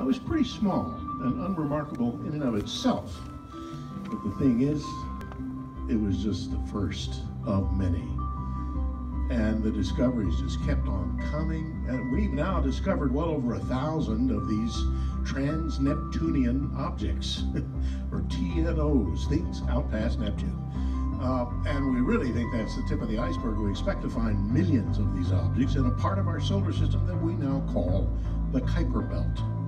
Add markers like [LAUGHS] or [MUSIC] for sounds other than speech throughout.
Now, it was pretty small and unremarkable in and of itself. But the thing is, it was just the first of many. And the discoveries just kept on coming. And we've now discovered well over a thousand of these trans Neptunian objects, [LAUGHS] or TNOs, things out past Neptune. Uh, and we really think that's the tip of the iceberg. We expect to find millions of these objects in a part of our solar system that we now call the Kuiper Belt.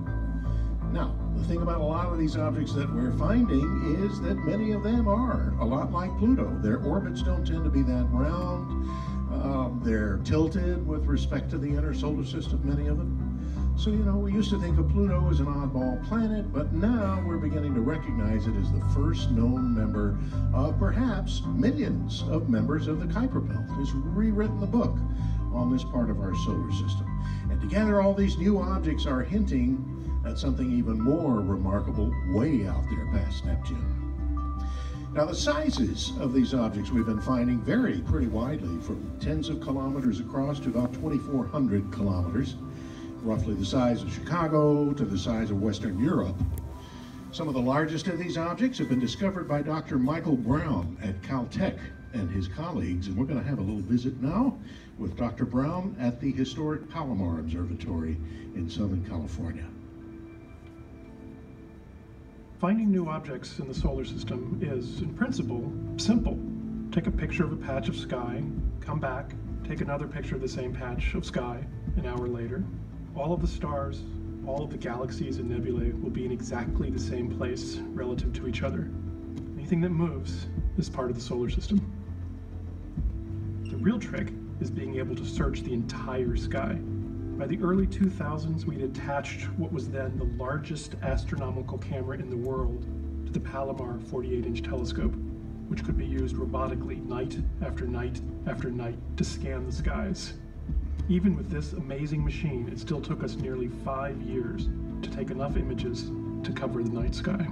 Now, the thing about a lot of these objects that we're finding is that many of them are a lot like Pluto. Their orbits don't tend to be that round. Um, they're tilted with respect to the inner solar system, many of them. So, you know, we used to think of Pluto as an oddball planet, but now we're beginning to recognize it as the first known member of perhaps millions of members of the Kuiper Belt. It's rewritten the book on this part of our solar system. And together, all these new objects are hinting at something even more remarkable way out there past Neptune. Now, the sizes of these objects we've been finding vary pretty widely from tens of kilometers across to about 2,400 kilometers roughly the size of Chicago to the size of Western Europe. Some of the largest of these objects have been discovered by Dr. Michael Brown at Caltech and his colleagues, and we're going to have a little visit now with Dr. Brown at the historic Palomar Observatory in Southern California. Finding new objects in the solar system is, in principle, simple. Take a picture of a patch of sky, come back, take another picture of the same patch of sky an hour later, all of the stars, all of the galaxies and nebulae will be in exactly the same place relative to each other. Anything that moves is part of the solar system. The real trick is being able to search the entire sky. By the early 2000s, we'd attached what was then the largest astronomical camera in the world to the Palomar 48 inch telescope, which could be used robotically night after night after night to scan the skies. Even with this amazing machine, it still took us nearly five years to take enough images to cover the night sky.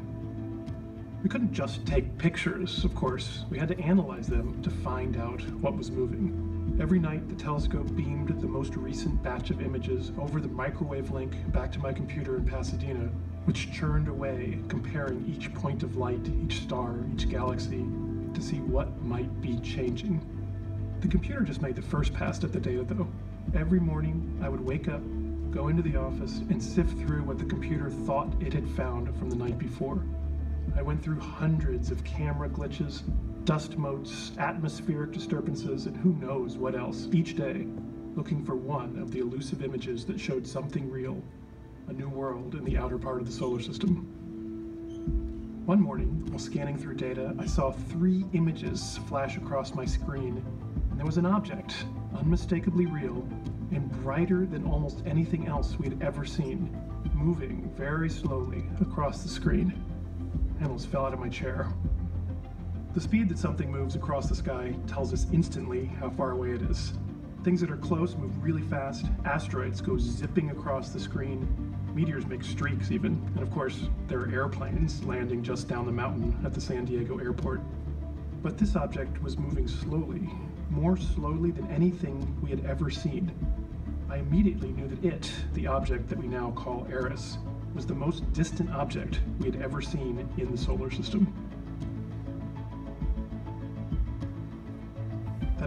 We couldn't just take pictures, of course. We had to analyze them to find out what was moving. Every night, the telescope beamed the most recent batch of images over the microwave link back to my computer in Pasadena, which churned away, comparing each point of light, each star, each galaxy, to see what might be changing. The computer just made the first pass at the data, though. Every morning, I would wake up, go into the office, and sift through what the computer thought it had found from the night before. I went through hundreds of camera glitches, dust motes, atmospheric disturbances, and who knows what else each day, looking for one of the elusive images that showed something real a new world in the outer part of the solar system. One morning, while scanning through data, I saw three images flash across my screen, and there was an object unmistakably real, and brighter than almost anything else we had ever seen, moving very slowly across the screen. I almost fell out of my chair. The speed that something moves across the sky tells us instantly how far away it is. Things that are close move really fast, asteroids go zipping across the screen, meteors make streaks even, and of course, there are airplanes landing just down the mountain at the San Diego airport. But this object was moving slowly, more slowly than anything we had ever seen. I immediately knew that it, the object that we now call Eris, was the most distant object we had ever seen in the solar system.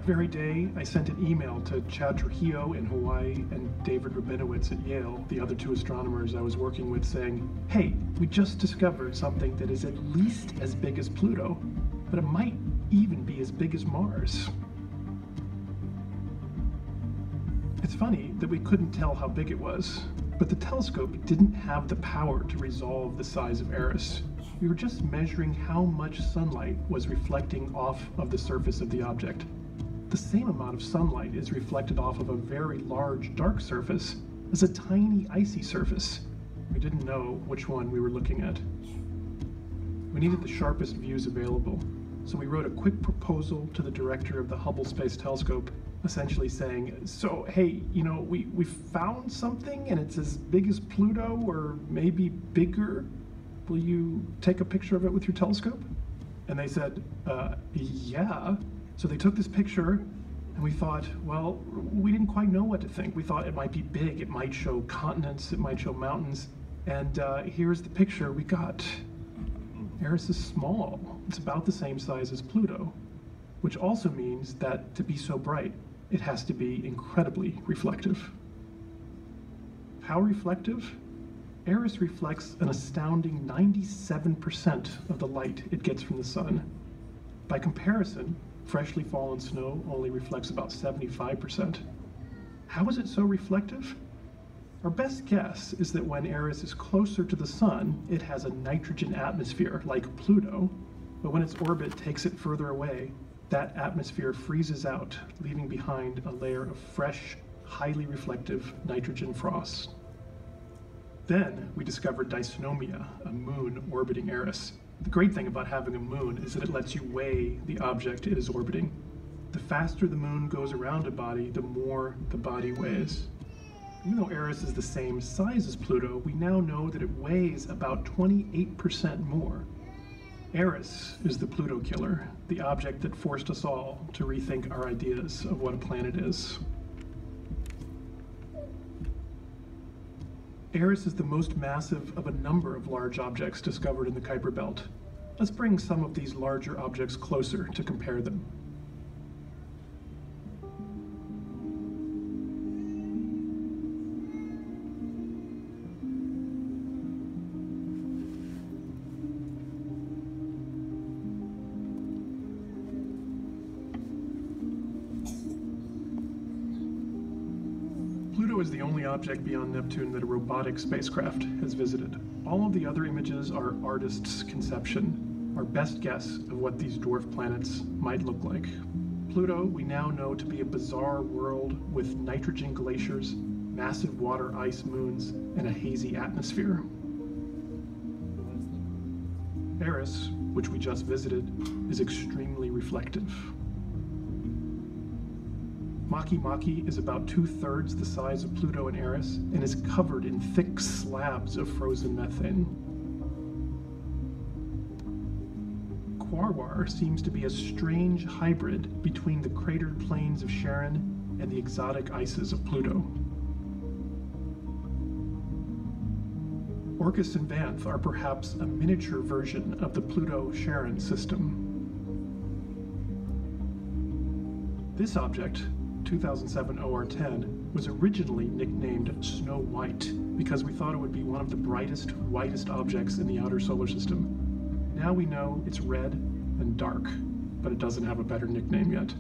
That very day, I sent an email to Chad Trujillo in Hawaii and David Rabinowitz at Yale, the other two astronomers I was working with, saying, Hey, we just discovered something that is at least as big as Pluto, but it might even be as big as Mars. It's funny that we couldn't tell how big it was, but the telescope didn't have the power to resolve the size of Eris. We were just measuring how much sunlight was reflecting off of the surface of the object. The same amount of sunlight is reflected off of a very large dark surface as a tiny icy surface. We didn't know which one we were looking at. We needed the sharpest views available, so we wrote a quick proposal to the director of the Hubble Space Telescope essentially saying, so hey, you know, we, we found something and it's as big as Pluto or maybe bigger. Will you take a picture of it with your telescope? And they said, uh, yeah. So they took this picture and we thought, well, we didn't quite know what to think. We thought it might be big, it might show continents, it might show mountains. And uh, here's the picture we got. Eris is small. It's about the same size as Pluto, which also means that to be so bright, it has to be incredibly reflective. How reflective? Eris reflects an astounding 97% of the light it gets from the sun. By comparison, freshly fallen snow only reflects about 75%. How is it so reflective? Our best guess is that when Eris is closer to the Sun, it has a nitrogen atmosphere like Pluto, but when its orbit takes it further away, that atmosphere freezes out, leaving behind a layer of fresh, highly reflective nitrogen frost. Then we discovered Dysnomia, a moon orbiting Eris. The great thing about having a moon is that it lets you weigh the object it is orbiting. The faster the moon goes around a body, the more the body weighs. Even though Eris is the same size as Pluto, we now know that it weighs about 28% more. Eris is the Pluto killer, the object that forced us all to rethink our ideas of what a planet is. Eris is the most massive of a number of large objects discovered in the Kuiper Belt. Let's bring some of these larger objects closer to compare them. Is the only object beyond Neptune that a robotic spacecraft has visited. All of the other images are artists' conception, our best guess of what these dwarf planets might look like. Pluto, we now know to be a bizarre world with nitrogen glaciers, massive water ice moons, and a hazy atmosphere. Eris, which we just visited, is extremely reflective. Makemake is about two thirds the size of Pluto and Eris and is covered in thick slabs of frozen methane. Quaoar seems to be a strange hybrid between the cratered plains of Charon and the exotic ices of Pluto. Orcus and Vanth are perhaps a miniature version of the Pluto Charon system. This object, 2007 OR10 was originally nicknamed Snow White because we thought it would be one of the brightest, whitest objects in the outer solar system. Now we know it's red and dark, but it doesn't have a better nickname yet.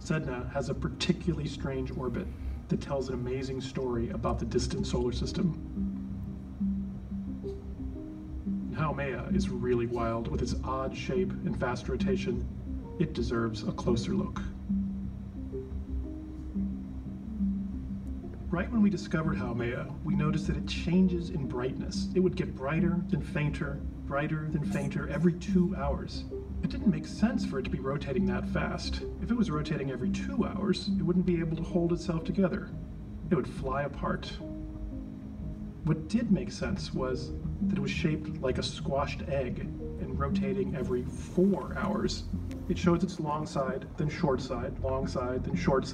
Sedna has a particularly strange orbit that tells an amazing story about the distant solar system. Haumea is really wild with its odd shape and fast rotation it deserves a closer look. Right when we discovered Haumea, we noticed that it changes in brightness. It would get brighter, then fainter, brighter, then fainter every two hours. It didn't make sense for it to be rotating that fast. If it was rotating every two hours, it wouldn't be able to hold itself together. It would fly apart. What did make sense was that it was shaped like a squashed egg rotating every four hours. It shows its long side, then short side, long side, then short side.